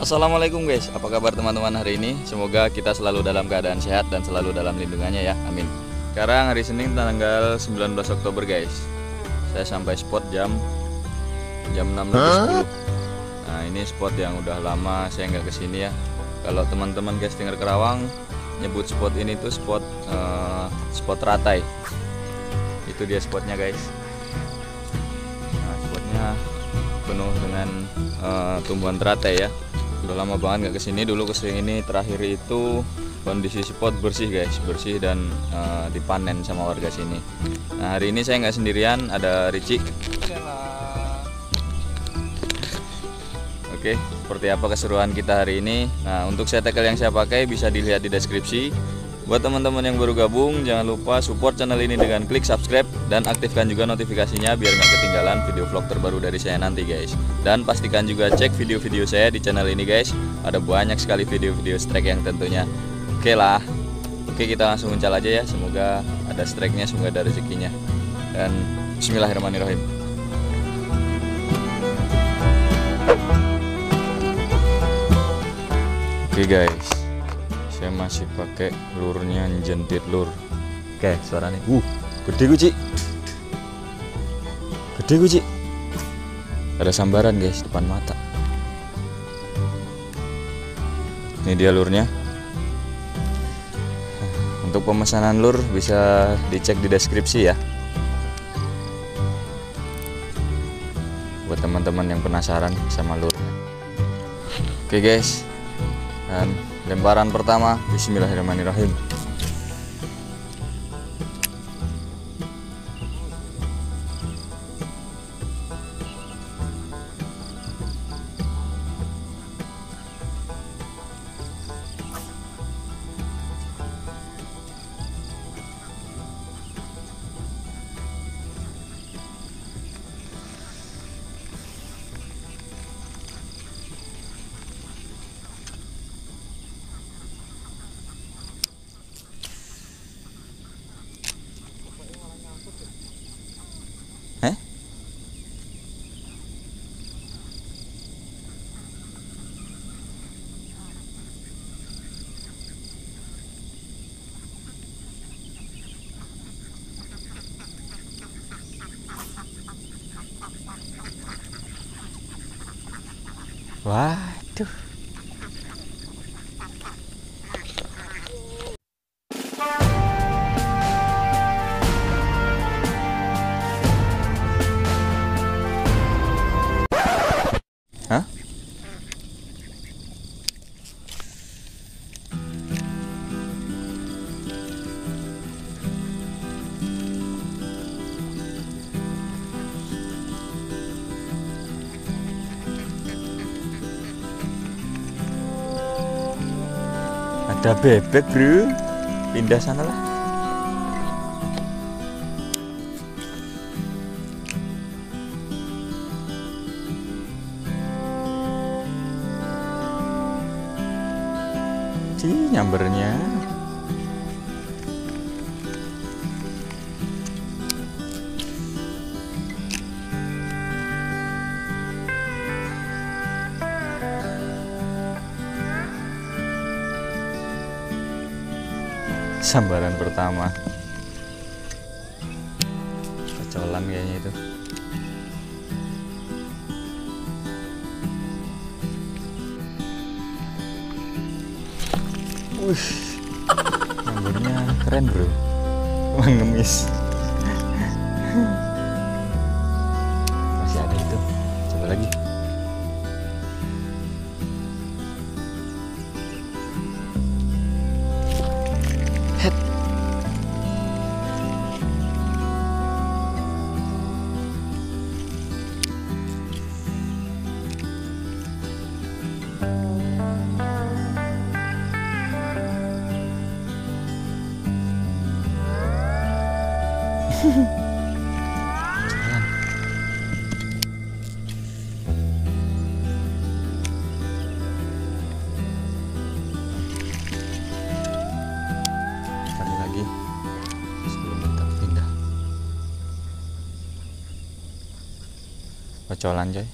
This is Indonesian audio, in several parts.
Assalamualaikum guys, apa kabar teman-teman hari ini? Semoga kita selalu dalam keadaan sehat dan selalu dalam lindungannya ya, amin. Sekarang hari Senin tanggal 19 Oktober guys. Saya sampai spot jam jam 6 lebih 10 Nah ini spot yang udah lama saya nggak ke sini ya. Kalau teman-teman guys dengar Kerawang nyebut spot ini tuh spot uh, spot ratai. Itu dia spotnya guys. Nah spotnya penuh dengan uh, tumbuhan teratai ya udah lama banget nggak ke sini. Dulu ke sini ini terakhir itu kondisi spot bersih guys. Bersih dan uh, dipanen sama warga sini. Nah hari ini saya nggak sendirian. Ada Ricik. Oke, seperti apa keseruan kita hari ini? Nah, untuk set yang saya pakai bisa dilihat di deskripsi. Buat teman-teman yang baru gabung, jangan lupa support channel ini dengan klik subscribe dan aktifkan juga notifikasinya biar nggak ketinggalan video vlog terbaru dari saya nanti guys. Dan pastikan juga cek video-video saya di channel ini guys. Ada banyak sekali video-video strike yang tentunya oke lah. Oke kita langsung uncal aja ya. Semoga ada strike-nya, semoga ada rezekinya. Dan Bismillahirrahmanirrahim. Oke guys, saya masih pakai lurnya jentit lur. Oke suaranya, uh gede guci, gede guci. Ada sambaran guys depan mata. Ini dia lurnya. Untuk pemesanan lur bisa dicek di deskripsi ya. Buat teman-teman yang penasaran sama lurnya. Oke guys, dan lemparan pertama Bismillahirrahmanirrahim Waduh. Ada bebek, Bro. Pindah sana lah. Cih, nyambernya. Sambaran pertama. Kecolan kayaknya itu. Wih, nyambernya keren bro, mengemis. Kocolan coy.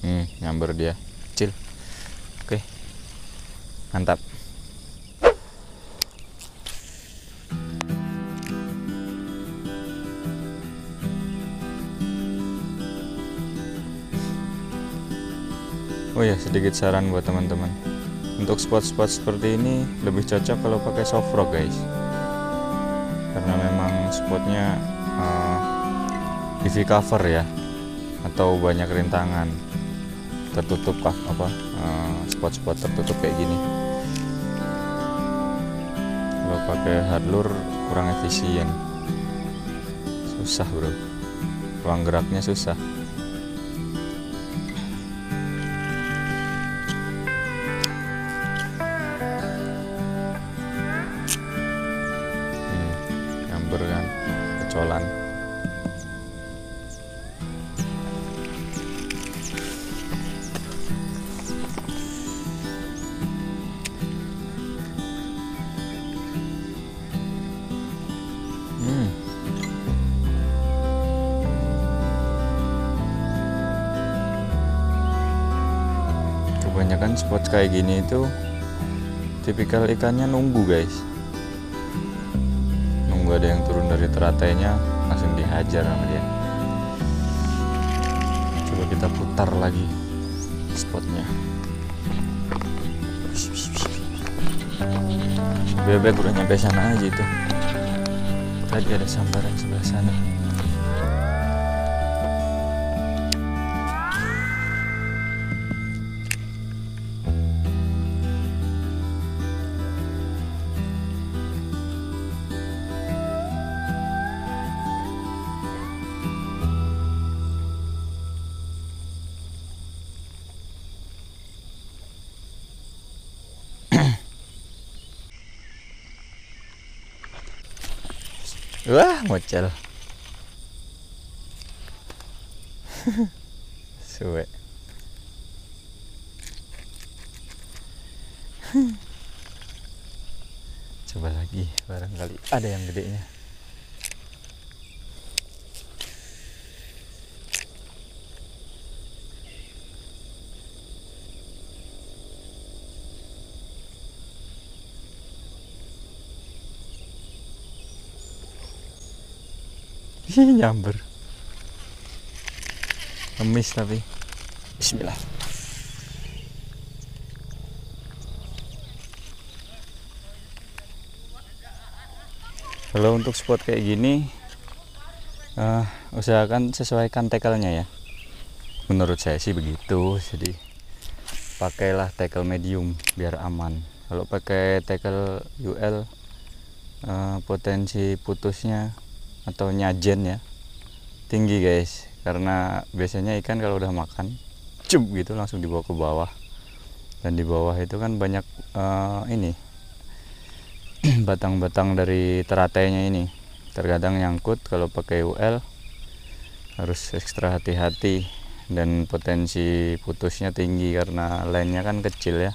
Hmm, nyamber dia. Kecil. Oke. Mantap. Oh ya sedikit saran buat teman-teman. Untuk spot-spot seperti ini lebih cocok kalau pakai soft rock guys. Karena memang spotnya uh, eh, EV cover ya atau banyak rintangan tertutup kah apa uh, spot-spot tertutup kayak gini? Kalau pakai hard lure kurang efisien. Susah bro. Ruang geraknya susah kebanyakan spot kayak gini itu tipikal ikannya nunggu guys. Nunggu ada yang turun dari teratainya langsung dihajar sama dia. Coba kita putar lagi spotnya. Bebek udah nyampe sana aja itu. Tadi ada sambaran sebelah sana Wah, ngocel. Suwe. Coba lagi, barangkali ada yang gedenya. Nyamber ngemis tapi. Bismillah. Kalau untuk spot kayak gini uh, usahakan sesuaikan tackle-nya ya. Menurut saya sih begitu jadi pakailah tackle medium biar aman. Kalau pakai tackle UL uh, potensi putusnya atau nyajen ya tinggi guys. Karena biasanya ikan kalau udah makan cup gitu langsung dibawa ke bawah. Dan di bawah itu kan banyak uh, ini batang-batang dari teratainya ini. Terkadang nyangkut kalau pakai UL harus ekstra hati-hati. Dan potensi putusnya tinggi karena lainnya kan kecil ya.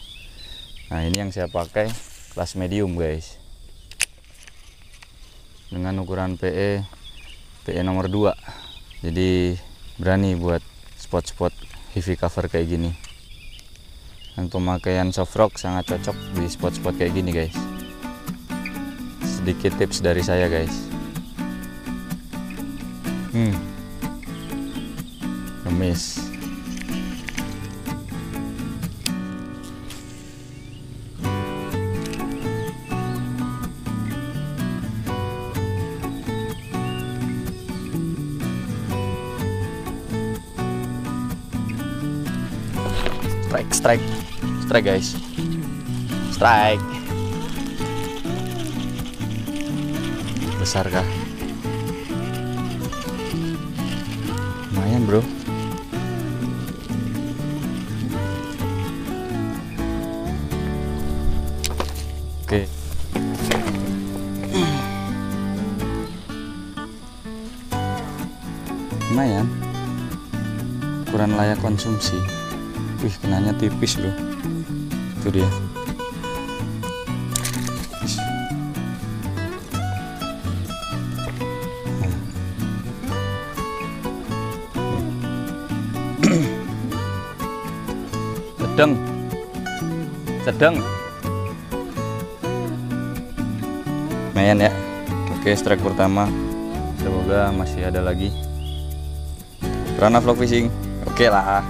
Nah ini yang saya pakai kelas medium guys dengan ukuran PE PE nomor 2 jadi berani buat spot-spot heavy cover kayak gini. Dan pemakaian soft rock sangat cocok di spot-spot kayak gini guys. Sedikit tips dari saya guys. Hmm. Gemis strike strike. Strike guys. Strike. Besar kah? Lumayan bro. Oke. Lumayan. Ukuran layak konsumsi Wih, kenanya tipis loh. Itu dia. sedang sedang lumayan ya. Oke strike pertama. Semoga masih ada lagi. Rana vlog fishing. Oke lah